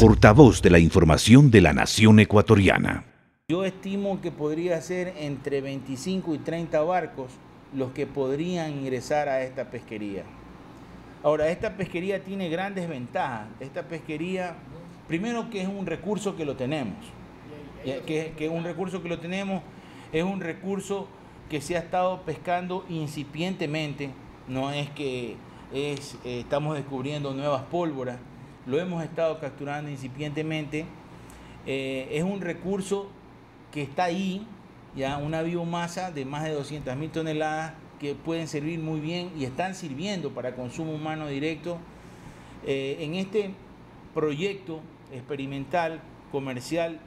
portavoz de la información de la nación ecuatoriana. Yo estimo que podría ser entre 25 y 30 barcos los que podrían ingresar a esta pesquería. Ahora, esta pesquería tiene grandes ventajas. Esta pesquería, primero que es un recurso que lo tenemos, que, es un recurso que lo tenemos, es un recurso que se ha estado pescando incipientemente, no es que es, eh, estamos descubriendo nuevas pólvoras, lo hemos estado capturando incipientemente. Eh, es un recurso que está ahí, ya una biomasa de más de 200 mil toneladas que pueden servir muy bien y están sirviendo para consumo humano directo. Eh, en este proyecto experimental, comercial,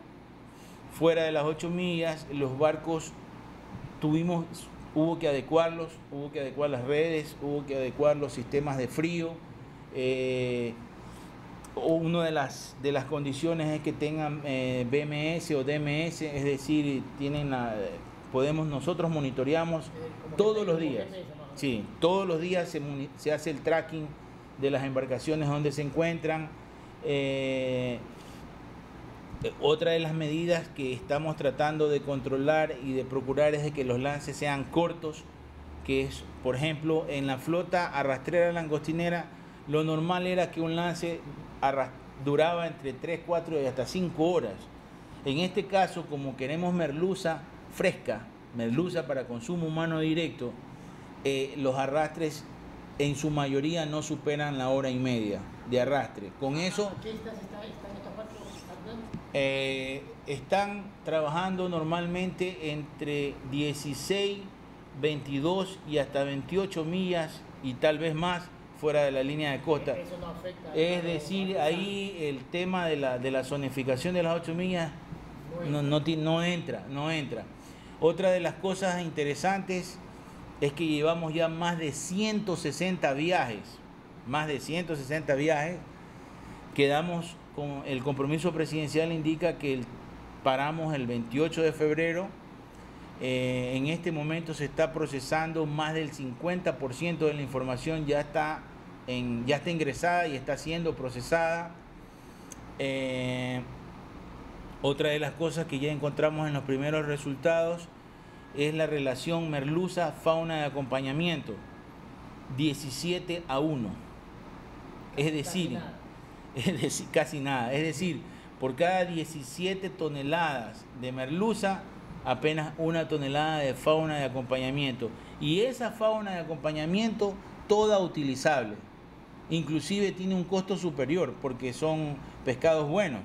fuera de las 8 millas, los barcos tuvimos, hubo que adecuarlos, hubo que adecuar las redes, hubo que adecuar los sistemas de frío. Eh, una de las, de las condiciones es que tengan eh, BMS o DMS, es decir, tienen podemos nosotros monitoreamos todos los días. Sí, todos los días se, hace el tracking de las embarcaciones donde se encuentran. Eh, otra de las medidas que estamos tratando de controlar y de procurar es de que los lances sean cortos, que es, por ejemplo, en la flota arrastrera langostinera, lo normal era que un lance duraba entre 3, 4 y hasta 5 horas. En este caso, como queremos merluza fresca, merluza para consumo humano directo, eh, los arrastres en su mayoría no superan la hora y media de arrastre. Con eso... Eh, están trabajando normalmente entre 16, 22 y hasta 28 millas y tal vez más fuera de la línea de costa. es decir, ahí el tema de la, de la zonificación de las 8 millas no, no, no entra, no entra. Otra de las cosas interesantes es que llevamos ya más de 160 viajes, más de 160 viajes. Quedamos con el compromiso presidencial indica que paramos el 28 de febrero eh, en este momento se está procesando más del 50% de la información ya está, en, ya está ingresada y está siendo procesada. Eh, otra de las cosas que ya encontramos en los primeros resultados es la relación merluza-fauna de acompañamiento. 17 a 1. Es decir, es decir, casi nada. Es decir, por cada 17 toneladas de merluza, apenas una tonelada de fauna de acompañamiento. Y esa fauna de acompañamiento toda utilizable. Inclusive tiene un costo superior porque son pescados buenos.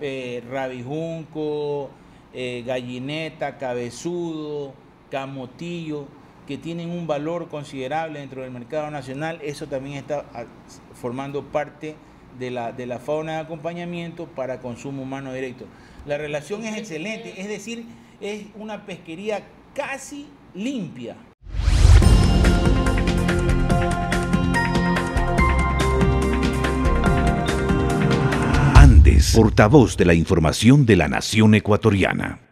Eh, rabijunco, eh, gallineta, cabezudo, camotillo, que tienen un valor considerable dentro del mercado nacional. Eso también está ah, formando parte de la, de la fauna de acompañamiento para consumo humano directo. La relación es excelente, es decir, es una pesquería casi limpia. Portavoz de la información de la nación ecuatoriana.